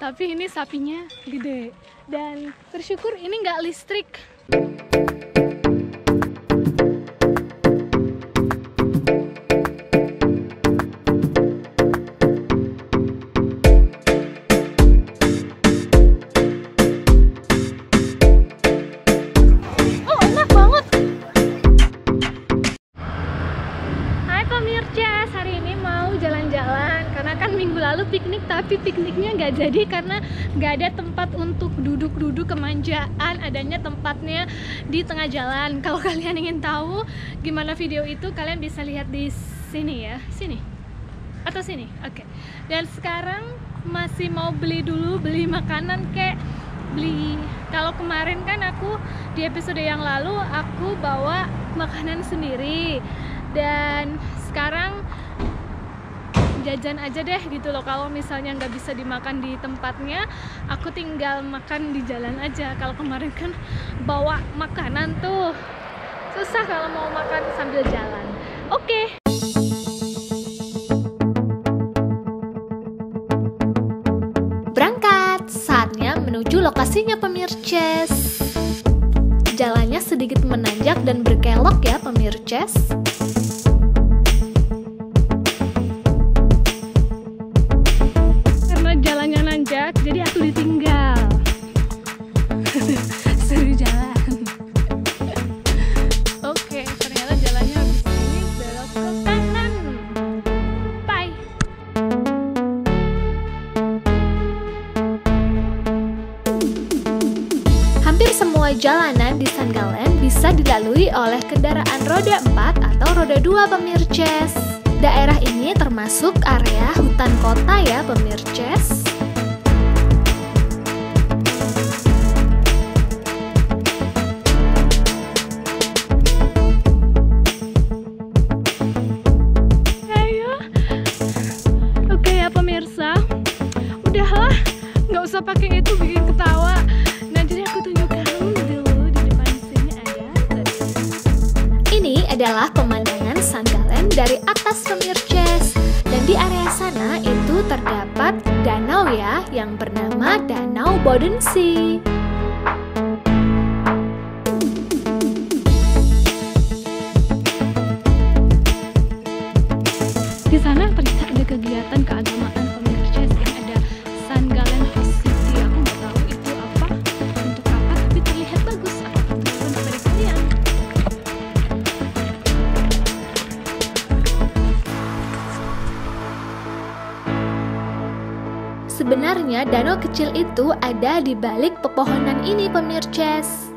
tapi ini sapinya gede. Dan bersyukur ini nggak listrik tapi pikniknya nggak jadi karena nggak ada tempat untuk duduk-duduk kemanjaan. Adanya tempatnya di tengah jalan. Kalau kalian ingin tahu gimana video itu kalian bisa lihat di sini ya. Sini. Atau sini? Oke. Dan sekarang masih mau beli dulu beli makanan kayak beli. Kalau kemarin kan aku di episode yang lalu aku bawa makanan sendiri. Dan sekarang jajan aja deh gitu loh. Kalau misalnya nggak bisa dimakan di tempatnya aku tinggal makan di jalan aja. Kalau kemarin kan bawa makanan tuh. Susah kalau mau makan sambil jalan. Oke. Berangkat, saatnya menuju lokasinya pemirces. Jalannya sedikit menanjak dan berkelok ya pemirces. Hampir semua jalanan di Sanggalen bisa dilalui oleh kendaraan roda 4 atau roda 2 pemirces. Daerah ini termasuk area hutan kota ya pemirces. ya pemirsa udahlah nggak usah pakai itu atas pemirces. Dan di area sana itu terdapat danau ya yang bernama Danau Bodensee. Di sana ternyata ada kegiatan keagamaan Sebenarnya danau kecil itu ada di balik pepohonan ini pemirces.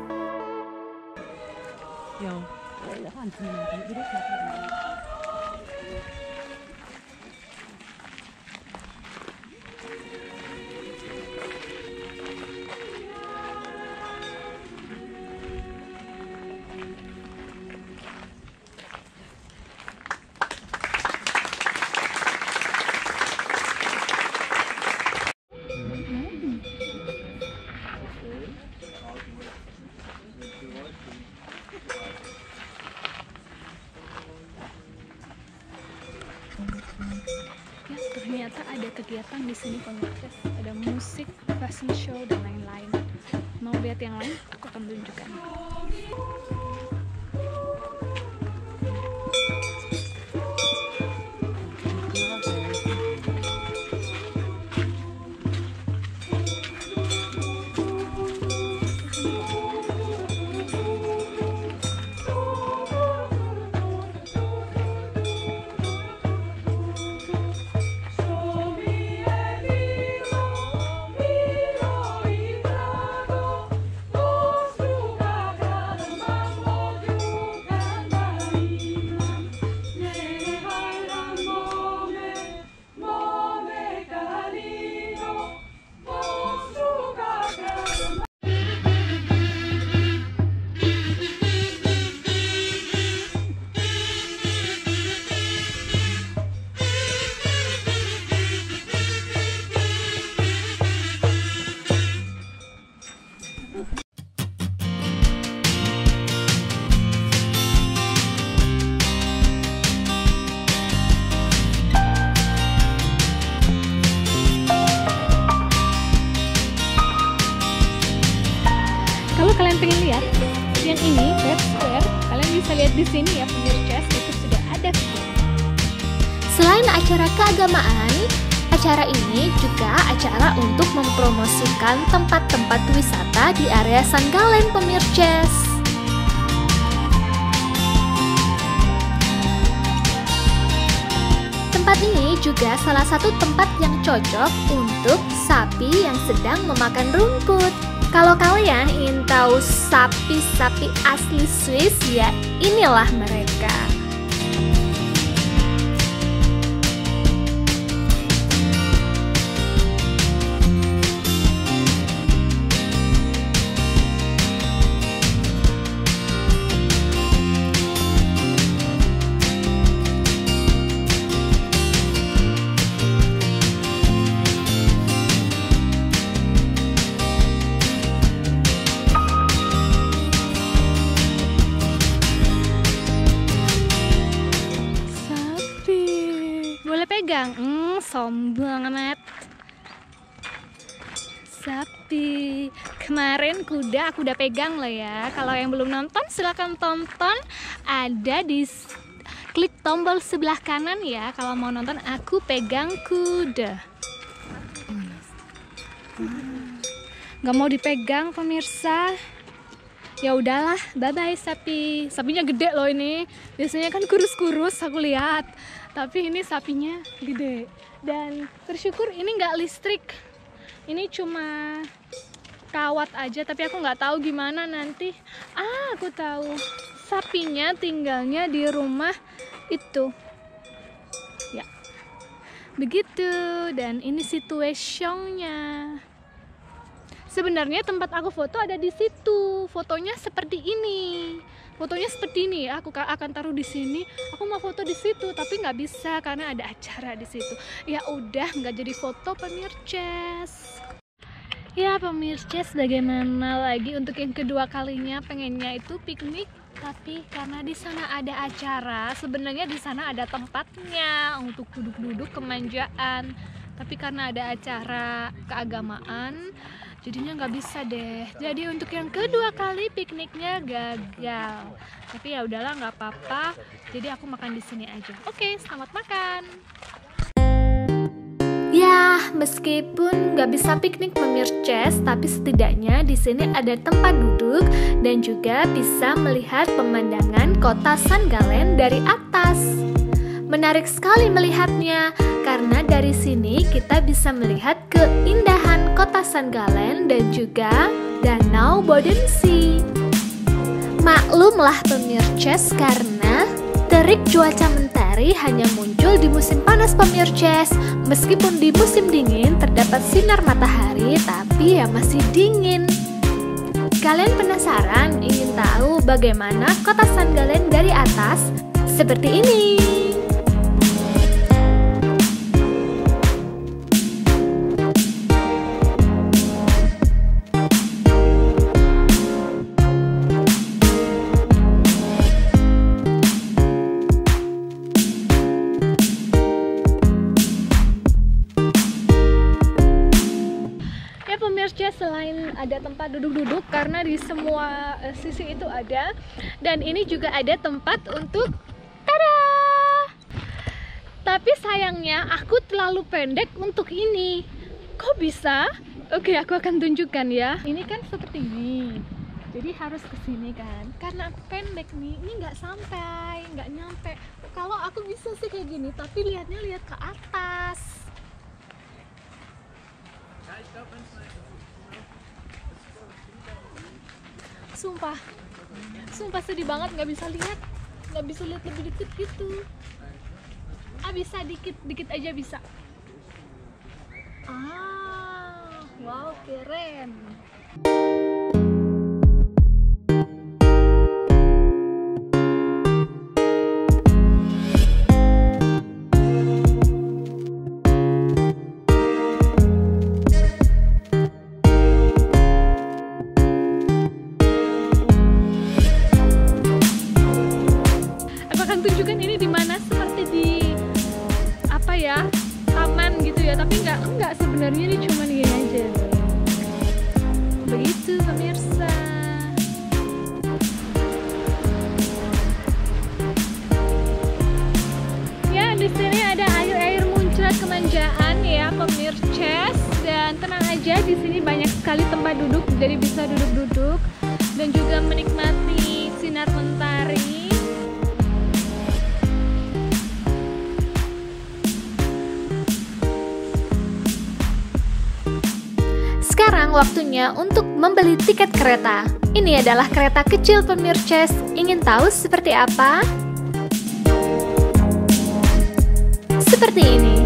Ya, ternyata ada kegiatan di sini pemirsa. Ada musik, fashion show dan lain-lain. Mau lihat yang lain? Aku akan tunjukkan. Kalian lihat yang ini Red Square kalian bisa lihat di sini ya pemirsa itu sudah ada Selain acara keagamaan, acara ini juga acara untuk mempromosikan tempat-tempat wisata di area Sanggalen Pemirces. Tempat ini juga salah satu tempat yang cocok untuk sapi yang sedang memakan rumput. Kalau kalian ingin tahu sapi-sapi asli Swiss, ya inilah mereka. Boleh pegang. Hmm sombong amat. Sapi. Kemarin kuda aku udah pegang loh ya. Kalau yang belum nonton silahkan tonton. Ada di klik tombol sebelah kanan ya. Kalau mau nonton aku pegang kuda. Nggak mau dipegang pemirsa ya udahlah bye bye sapi. Sapinya gede loh ini. Biasanya kan kurus-kurus aku lihat. Tapi ini sapinya gede. Dan bersyukur ini nggak listrik. Ini cuma kawat aja tapi aku nggak tahu gimana nanti. Ah aku tahu. Sapinya tinggalnya di rumah itu. Ya. Begitu. Dan ini situationnya Sebenarnya tempat aku foto ada di situ. Fotonya seperti ini. Fotonya seperti ini. Aku ka- akan taruh di sini. Aku mau foto di situ, tapi nggak bisa karena ada acara di situ. Ya udah, nggak jadi foto pemirces. Ya pemirces, bagaimana lagi untuk yang kedua kalinya pengennya itu piknik tapi karena di sana ada acara, sebenarnya di sana ada tempatnya untuk duduk-duduk kemanjaan. Tapi karena ada acara keagamaan, jadinya nggak bisa deh. Jadi untuk yang kedua kali pikniknya gagal. Tapi ya udahlah nggak apa-apa. Jadi aku makan di sini aja. Oke selamat makan. Ya, meskipun nggak bisa piknik pemirces, tapi setidaknya di sini ada tempat duduk dan juga bisa melihat pemandangan kota Sanggalen dari atas. Menarik sekali melihatnya, karena dari sini kita bisa melihat keindahan kota Sanggalen dan juga Danau Bodensee. Maklumlah pemirces karena terik cuaca mentari hanya muncul di musim panas pemirces. Meskipun di musim dingin terdapat sinar matahari tapi ya masih dingin. Kalian penasaran ingin tahu bagaimana kota Sanggalen dari atas? Seperti ini. Ya pemirsa selain ada tempat duduk-duduk karena di semua eh, sisi itu ada. Dan ini juga ada tempat untuk tada! Tapi sayangnya aku terlalu pendek untuk ini. Kok bisa? Oke aku akan tunjukkan ya. Ini kan seperti ini. Jadi harus ke sini kan. Karena aku pendek nih ini nggak sampai nggak nyampe. Kalau aku bisa sih kayak gini tapi lihatnya lihat ke atas sumpah. Sumpah sedih banget nggak bisa lihat. Nggak bisa lihat lebih deket gitu. Ah bisa dikit dikit aja bisa. Ah wow keren sebenarnya ini cuma gini aja. Begitu pemirsa. Ya di sini ada air-air muncrat kemanjaan ya pemirsa dan tenang aja di sini banyak sekali tempat duduk jadi bisa duduk-duduk. Dan juga menikmati sinar mentari. Sekarang waktunya untuk membeli tiket kereta. Ini adalah kereta kecil pemirces. Ingin tahu seperti apa? Seperti ini.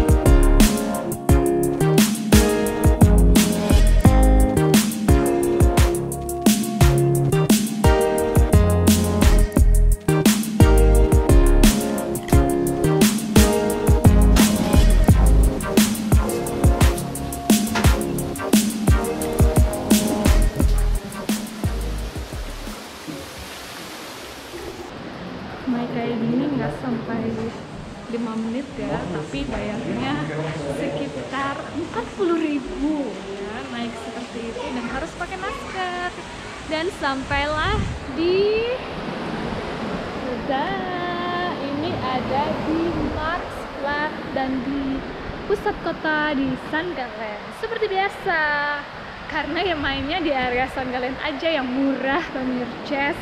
Dan sampailah di Sudah, ini ada di Marsplat dan di pusat kota di Sangalen seperti biasa karena yang mainnya di area Sangalen aja yang murah pemirces